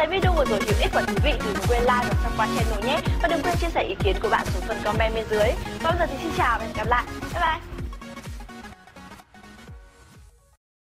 thấy video vừa rồi hữu ích và thú vị thì đừng quên like và subscribe channel nhé. Và đừng quên chia sẻ ý kiến của bạn xuống phần comment bên dưới. Còn bây giờ thì xin chào và hẹn gặp lại. Bye bye.